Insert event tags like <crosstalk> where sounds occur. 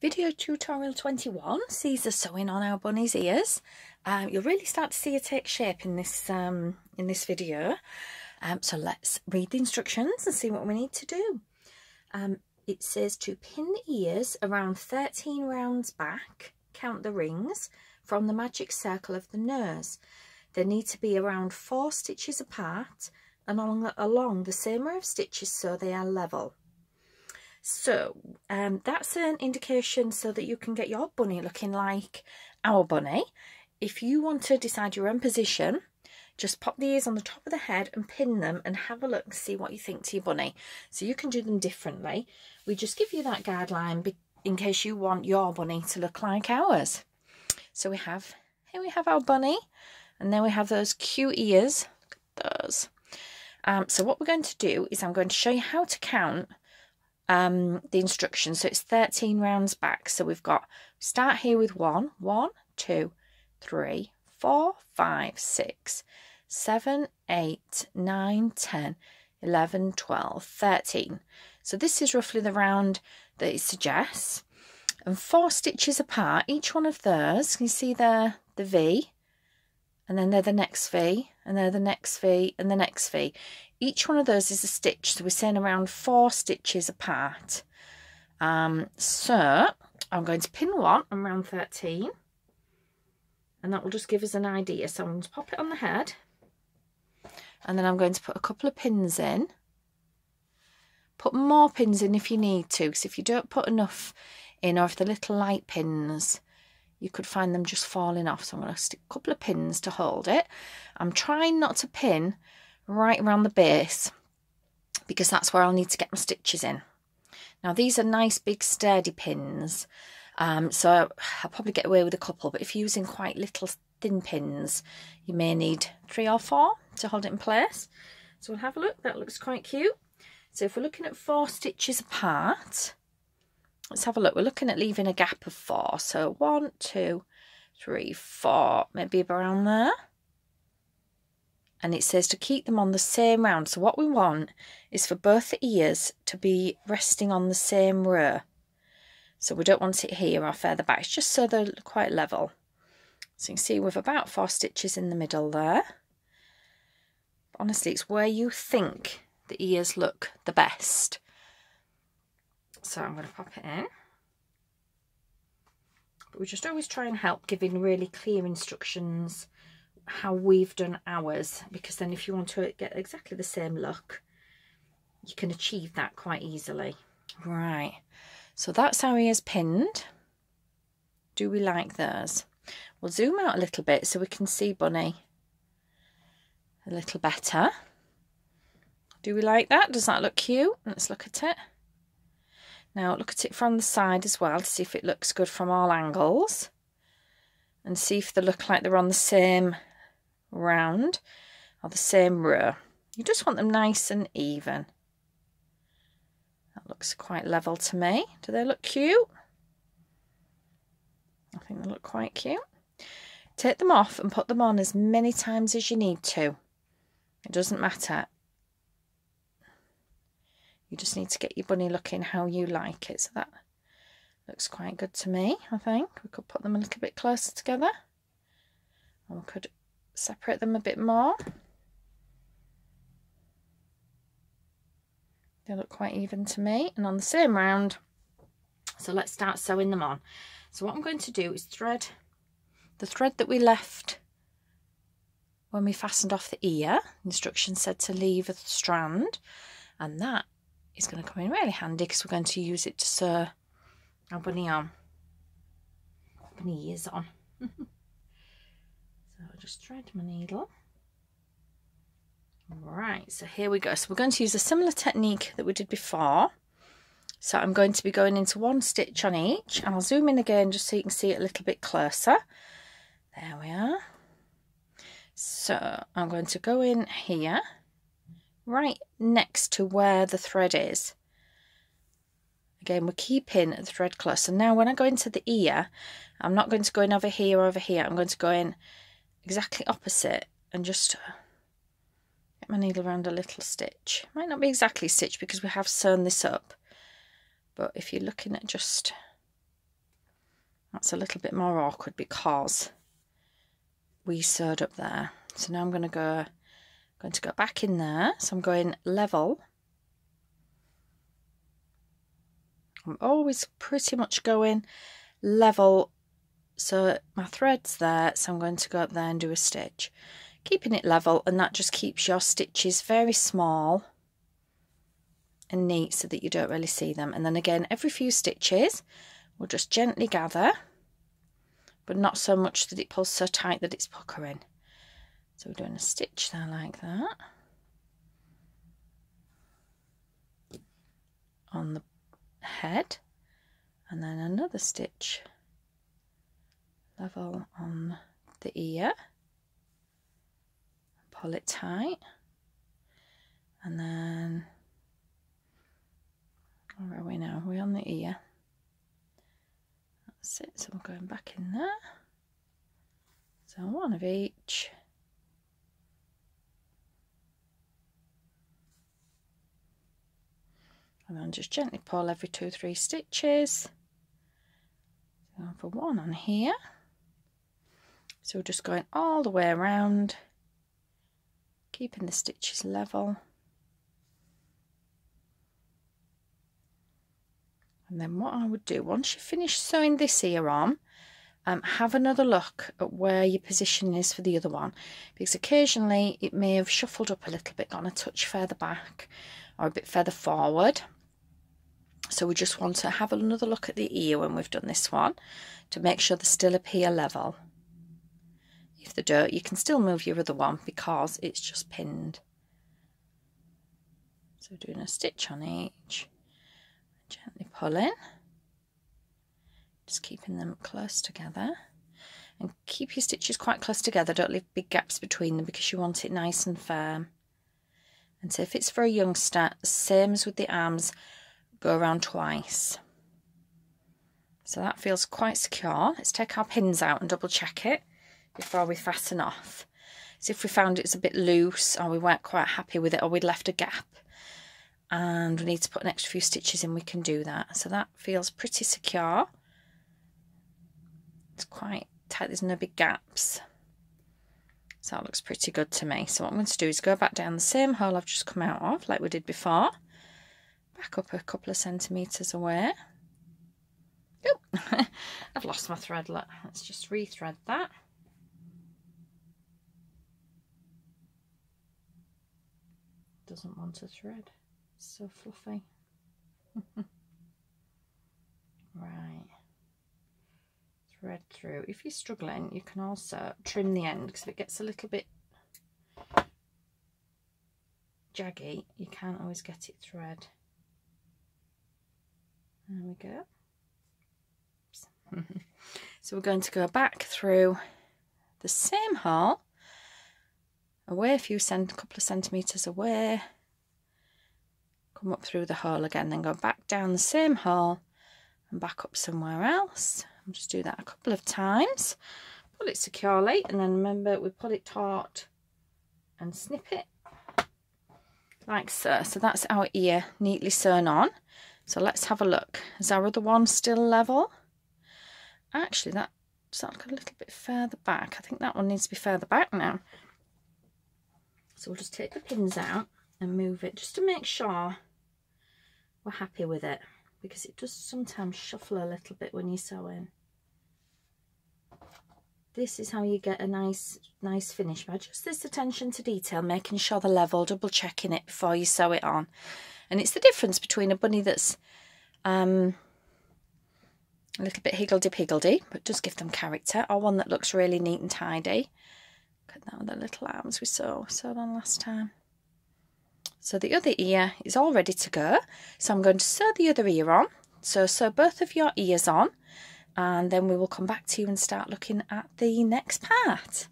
Video tutorial 21 sees the sewing on our bunny's ears. Um, you'll really start to see it take shape in this um, in this video. Um, so let's read the instructions and see what we need to do. Um, it says to pin the ears around 13 rounds back, count the rings from the magic circle of the nurse. They need to be around four stitches apart and along, along the same row of stitches so they are level. So um, that's an indication so that you can get your bunny looking like our bunny. If you want to decide your own position, just pop the ears on the top of the head and pin them and have a look and see what you think to your bunny. So you can do them differently. We just give you that guideline in case you want your bunny to look like ours. So we have, here we have our bunny and then we have those cute ears. Look at those. Um, so what we're going to do is I'm going to show you how to count um, the instructions. So it's 13 rounds back. So we've got, start here with one, one, two, three, four, five, six, seven, eight, nine, 10, 11, 12, 13. So this is roughly the round that it suggests. And four stitches apart, each one of those, can you see there the V? And then they're the next V, and they're the next V, and the next V. Each one of those is a stitch, so we're saying around four stitches apart. Um, so I'm going to pin one on round 13 and that will just give us an idea. So I'm going to pop it on the head and then I'm going to put a couple of pins in. Put more pins in if you need to, because if you don't put enough in or if the little light pins, you could find them just falling off. So I'm going to stick a couple of pins to hold it. I'm trying not to pin right around the base because that's where I'll need to get my stitches in. Now these are nice big sturdy pins um, so I'll probably get away with a couple but if you're using quite little thin pins you may need three or four to hold it in place. So we'll have a look, that looks quite cute. So if we're looking at four stitches apart, let's have a look, we're looking at leaving a gap of four. So one, two, three, four, maybe around there and it says to keep them on the same round. So what we want is for both the ears to be resting on the same row. So we don't want it here or further back, it's just so they're quite level. So you can see we've about four stitches in the middle there. Honestly, it's where you think the ears look the best. So I'm going to pop it in. But we just always try and help giving really clear instructions how we've done ours because then if you want to get exactly the same look you can achieve that quite easily. Right. So that's how he is pinned. Do we like those we'll zoom out a little bit so we can see bunny a little better. Do we like that? Does that look cute? Let's look at it now look at it from the side as well to see if it looks good from all angles and see if they look like they're on the same round or the same row. You just want them nice and even. That looks quite level to me. Do they look cute? I think they look quite cute. Take them off and put them on as many times as you need to. It doesn't matter. You just need to get your bunny looking how you like it. So that looks quite good to me, I think. We could put them a little bit closer together. And we could separate them a bit more. They look quite even to me and on the same round. So let's start sewing them on. So what I'm going to do is thread the thread that we left when we fastened off the ear. Instructions said to leave a strand and that is going to come in really handy because we're going to use it to sew our bunny on. Bunny ears on. <laughs> So I'll just thread my needle. Right, so here we go. So we're going to use a similar technique that we did before. So I'm going to be going into one stitch on each and I'll zoom in again just so you can see it a little bit closer. There we are. So I'm going to go in here, right next to where the thread is. Again, we're keeping the thread close. So now when I go into the ear, I'm not going to go in over here or over here. I'm going to go in exactly opposite and just uh, get my needle around a little stitch. Might not be exactly stitch because we have sewn this up, but if you're looking at just That's a little bit more awkward because we sewed up there. So now I'm going to go going to go back in there. So I'm going level. I'm always pretty much going level. So my thread's there. So I'm going to go up there and do a stitch. Keeping it level and that just keeps your stitches very small and neat so that you don't really see them. And then again, every few stitches, we'll just gently gather, but not so much that it pulls so tight that it's puckering. So we're doing a stitch there like that. On the head. And then another stitch level on the ear. Pull it tight. And then where are we now? We're on the ear. That's it. So we're going back in there. So one of each. And then just gently pull every two three stitches. For one on here. So we're just going all the way around keeping the stitches level. And then what I would do once you finish sewing this ear on um, have another look at where your position is for the other one. Because occasionally it may have shuffled up a little bit gone a touch further back or a bit further forward so we just want to have another look at the ear when we've done this one to make sure they still appear level. If they don't, you can still move your other one because it's just pinned. So doing a stitch on each, gently pulling, just keeping them close together. And keep your stitches quite close together, don't leave big gaps between them because you want it nice and firm. And so if it's for a youngster, same as with the arms, go around twice. So that feels quite secure. Let's take our pins out and double check it before we fasten off. So if we found it's a bit loose or we weren't quite happy with it or we'd left a gap and we need to put an extra few stitches in, we can do that. So that feels pretty secure. It's quite tight, there's no big gaps. So that looks pretty good to me. So what I'm going to do is go back down the same hole I've just come out of, like we did before back up a couple of centimetres away. Oh, <laughs> I've lost my thread. Look, let's just rethread that. Doesn't want to thread. So fluffy. <laughs> right. Thread through. If you're struggling, you can also trim the end because if it gets a little bit jaggy, you can't always get it thread. There we go. so we're going to go back through the same hole, away a few cent, a couple of centimetres away, come up through the hole again, then go back down the same hole and back up somewhere else. I'll just do that a couple of times. Pull it securely and then remember we pull it taut and snip it like so. So that's our ear neatly sewn on. So let's have a look. Is our other one still level? Actually, that does that look a little bit further back? I think that one needs to be further back now. So we'll just take the pins out and move it just to make sure we're happy with it because it does sometimes shuffle a little bit when you're sewing. This is how you get a nice nice finish by just this attention to detail, making sure they're level, double checking it before you sew it on. And it's the difference between a bunny that's um, a little bit higgledy-piggledy, but does give them character, or one that looks really neat and tidy. Look at that with the little arms we saw, sewed on last time. So the other ear is all ready to go. So I'm going to sew the other ear on. So sew both of your ears on, and then we will come back to you and start looking at the next part.